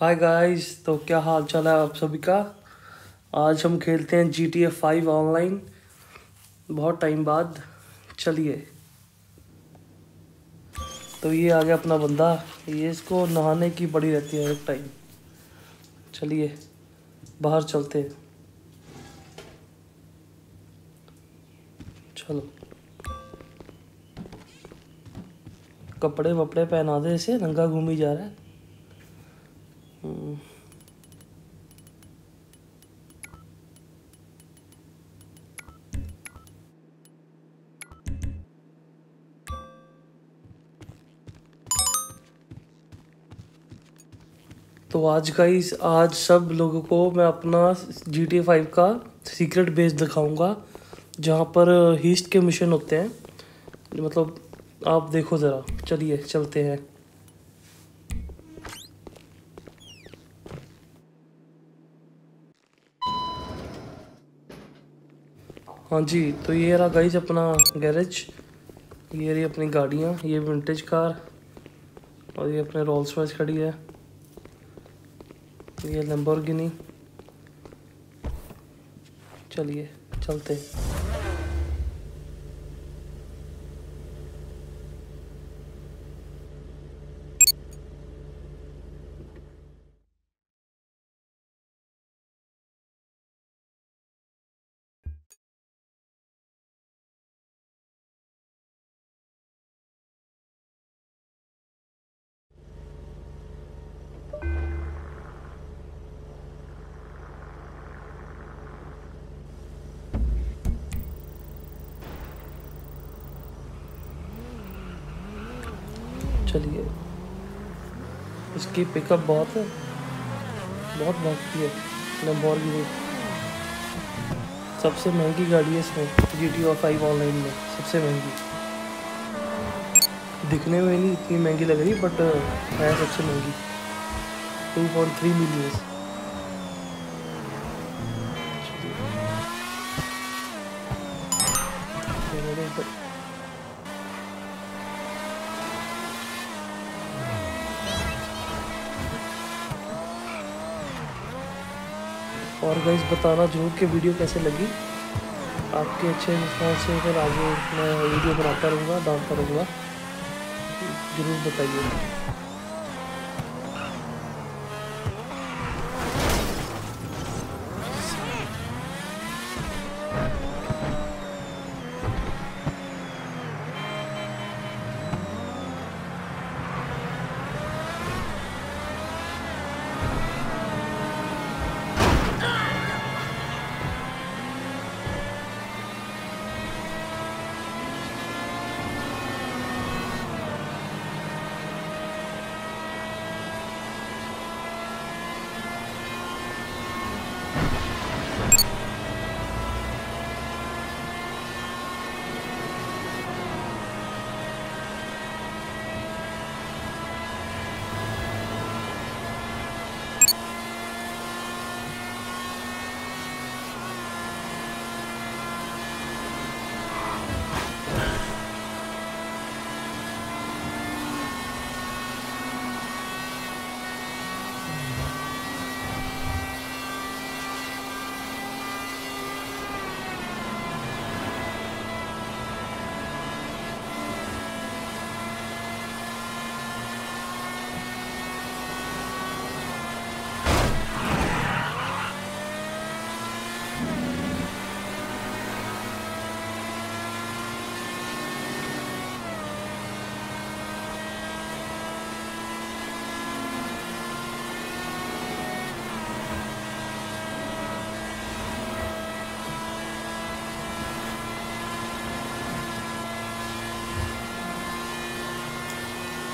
Hi guys तो क्या हाल चाल है आप सभी का? आज हम खेलते हैं G T A five online बहुत टाइम बाद, चलिए। तो ये आ गया अपना बंदा। ये इसको नहाने की बड़ी रहती है एक टाइम चलिए, बाहर चलते हैं। चलो। कपड़े वपड़े पहना दे इसे, नंगा घूमी जा रहा है। तो आज का इस आज सब लोगों को मैं अपना जी टी फाइव का सीक्रेट बेस दिखाऊँगा, जहाँ पर हीस्ट के मिशन होते हैं। मतलब आप देखो ज़रा, चलिए, चलते हैं। हाँ जी तो ये रहा गाइज़ अपना गैरेज ये रही अपनी गाड़ियाँ, ये विंटेज कार और ये अपने रोल्स रॉयस खड़ी है। ये लैम्बोर्गिनी चलिए, चलते चलिए। इसकी पिकअप बहुत है। बहुत महँगी है। लम्बोर्गिनी सबसे महँगी गाड़ी है इसमें। जी टी फाइव ऑनलाइन में। सबसे महँगी। दिखने में नहीं इतनी महँगी लग रही बट है सबसे महँगी। टू पॉइंट थ्री मिलियन और गाइस बताना ज़रूर कि वीडियो कैसे लगी। आपके अच्छे रिस्पॉन्स से फिर आगे मैं वीडियो बनाता रहूँगा, डालता रहूँगा, ज़रूर बताइए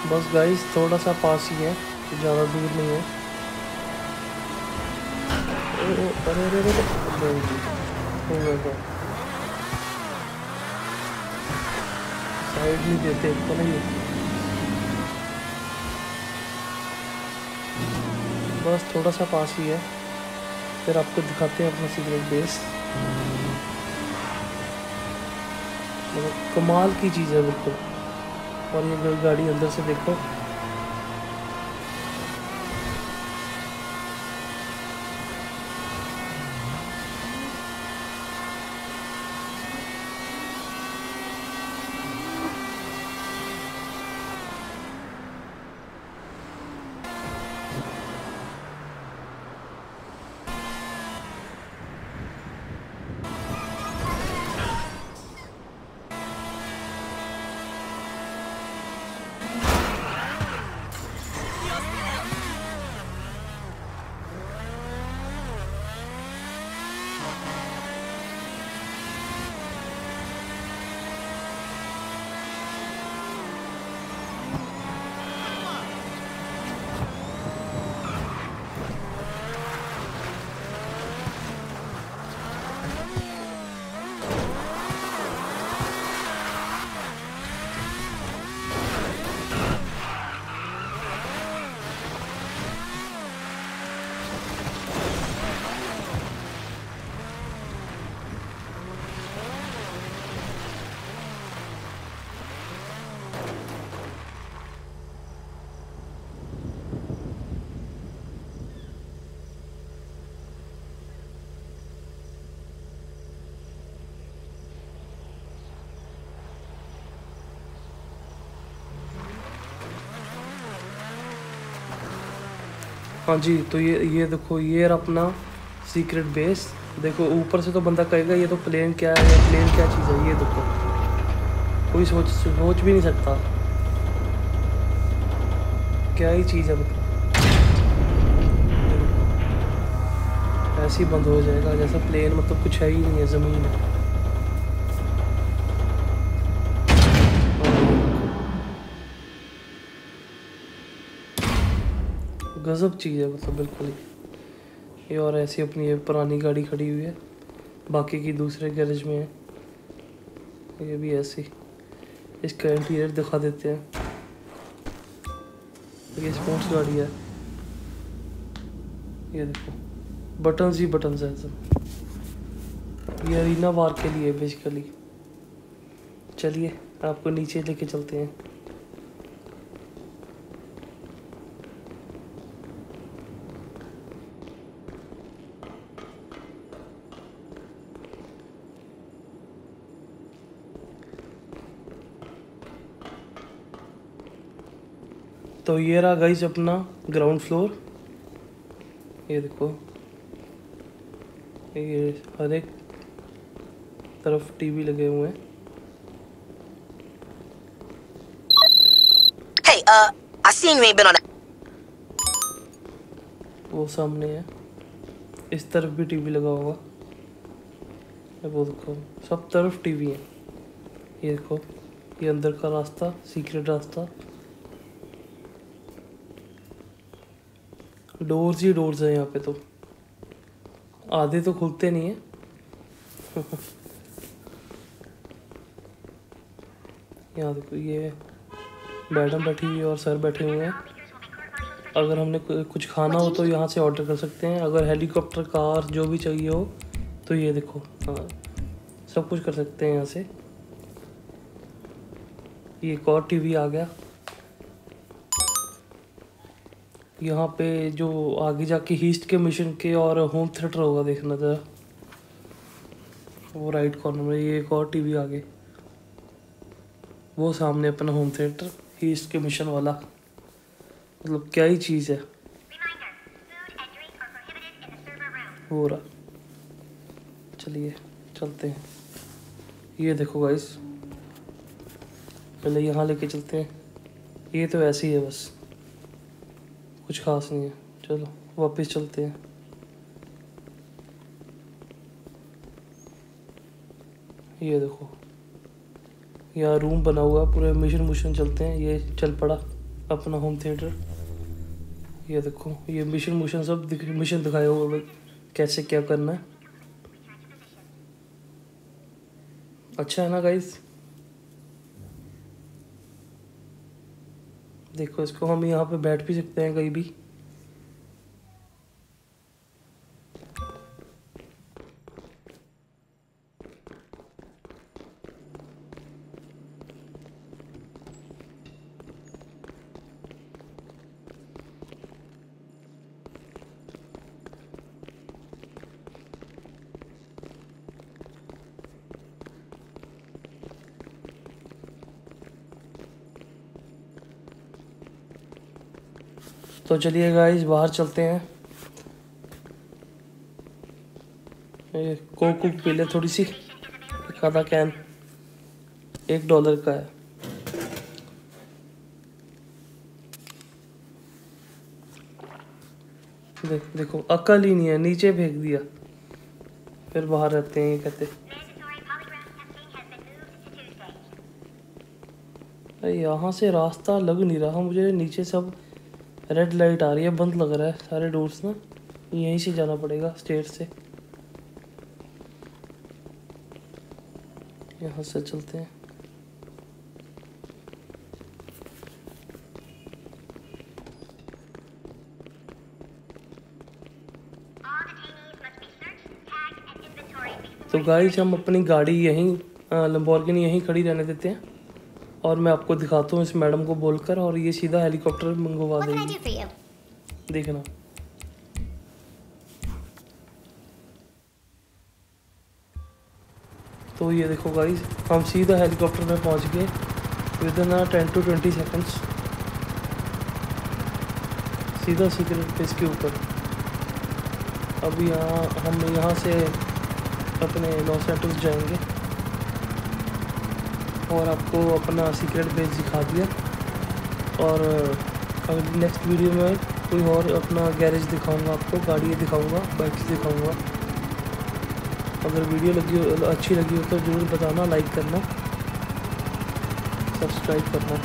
बस गाइस थोड़ा सा पास ही है, ज़्यादा दूर नहीं है। अरे अरे साइड नहीं देते तो नहीं बस थोड़ा सा पास ही है। फिर आपको दिखाते हैं अपना सिगरेट बेस मतलब कमाल की चीज़ है बिल्कुल। और ये गाड़ी अंदर से देखो हाँ जी तो ये ये देखो, ये रहा अपना सीक्रेट बेस देखो, ऊपर से तो बंदा कहेगा ये तो प्लेन क्या है या प्लेन क्या चीज़ है, ये देखो। कोई सोच सोच भी नहीं सकता। क्या ही चीज़ है मतलब। ऐसे ही बंद हो जाएगा, जैसा प्लेन मतलब कुछ है ही नहीं है, ज़मीन है। गज़ब चीज़ है मतलब बिल्कुल ही। ये और ऐसी अपनी ये पुरानी गाड़ी खड़ी हुई है, बाकी की दूसरे गैरेज में है। ये भी ऐसी। इसका इंटीरियर दिखा देते हैं। ये स्पोर्ट्स गाड़ी है। ये देखो बटन्स ही बटन्स है सब। ये अरीना वार के लिए बेसिकली चलिए, आपको नीचे लेके चलते हैं। तो ये रहा गाइस अपना ग्राउंड फ्लोर ये देखो। ये हर एक तरफ़ टीवी लगे हुए हैं। Hey, uh, I seen you been on. वो सामने है। इस तरफ़ भी टीवी लगा होगा वो देखो। सब तरफ़ टीवी है। ये देखो। ये अंदर का रास्ता सीक्रेट रास्ता। डोर्स ही डोर्स है यहाँ पे तो। आधे तो खुलते नहीं है। यहाँ देखो ये मैडम बैठी हुई है और सर बैठे हुए हैं। अगर हमने कुछ खाना हो तो यहाँ से ऑर्डर कर सकते हैं। अगर हेलीकॉप्टर, कार, जो भी चाहिए हो तो ये देखो हाँ सब कुछ कर सकते हैं यहाँ से। ये एक और टीवी आ गया। यहाँ पे जो आगे जाके हीस्ट के मिशन के और होम थिएटर होगा देखना जरा। वो राइट कॉर्नर में, ये एक और टीवी आगे। वो सामने अपना होम थिएटर हीस्ट के मिशन वाला। मतलब क्या ही चीज़ है। हो रहा। चलिए, चलते हैं। ये देखो गाइस पहले यहाँ लेके चलते हैं। ये तो ऐसे ही है बस। कुछ खास नहीं है। चलो वापस चलते हैं। ये देखो। यहाँ रूम बना हुआ पूरे मिशन मुशन चलते हैं। ये चल पड़ा अपना होम थिएटर ये देखो ये मिशन मुशन सब दिख, मिशन दिखाया हुआ है कैसे क्या करना है। अच्छा है ना गाइस देखो इसको हम यहाँ पे बैठ भी सकते हैं कहीं भी। तो चलिए गाइस बाहर चलते हैं। कोक कुक पी ले थोड़ी सी एक आधा कैन एक डॉलर का है। देख देखो, अकल ही नहीं है, नीचे फेंक दिया। फिर बाहर रहते हैं, ये कहते यहाँ से रास्ता लग नहीं रहा, मुझे नीचे सब रेड लाइट आ रही है, बंद लग रहा है सारे डोर्स ना। यहीं से जाना पड़ेगा स्टेट से। यहाँ से चलते हैं। तो गाइस हम अपनी गाड़ी यहीं लंबोर्गिनी यहीं खड़ी रहने देते हैं। और मैं आपको दिखाता हूँ इस मैडम को बोलकर और ये सीधा हेलीकॉप्टर मंगवा देगी? देखना। तो ये देखो गाइस हम सीधा हेलीकॉप्टर में पहुँच गए within ten to twenty seconds सीधा सीक्रेट बेस के ऊपर। अब यहाँ हम यहाँ से अपने लॉस एंटल्स जाएँगे। और आपको अपना सीक्रेट बेस दिखा दिया। और अगली नेक्स्ट वीडियो में कोई और अपना गैरेज दिखाऊँगा आपको गाड़ियाँ दिखाऊँगा बाइक्स दिखाऊँगा। अगर वीडियो लगी अच्छी लगी हो तो ज़रूर बताना लाइक करना सब्सक्राइब करना।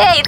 Hey,